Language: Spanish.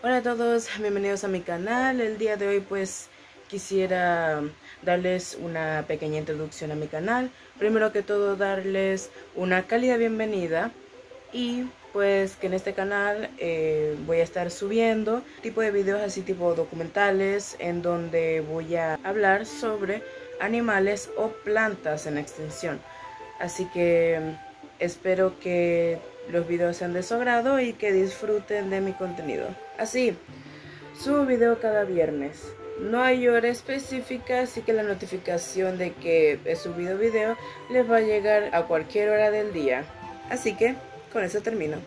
Hola a todos, bienvenidos a mi canal. El día de hoy pues quisiera darles una pequeña introducción a mi canal. Primero que todo darles una cálida bienvenida y pues que en este canal eh, voy a estar subiendo tipo de videos así tipo documentales en donde voy a hablar sobre animales o plantas en extensión. Así que espero que los videos sean de su agrado y que disfruten de mi contenido. Así, subo video cada viernes. No hay hora específica, así que la notificación de que he subido video les va a llegar a cualquier hora del día. Así que, con eso termino.